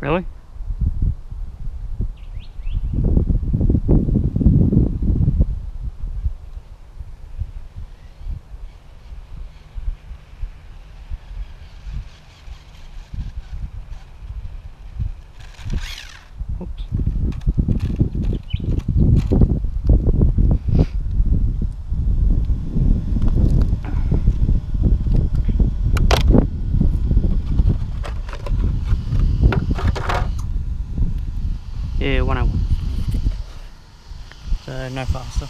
Really? Oops. Yeah, one hour. So no faster.